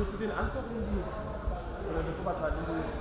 Willst du den Anzug in die, oder den Oberteil in die,